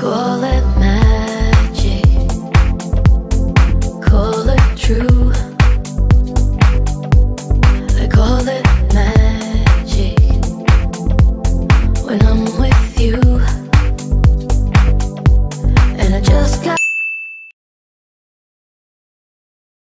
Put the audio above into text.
Call it magic, call it true.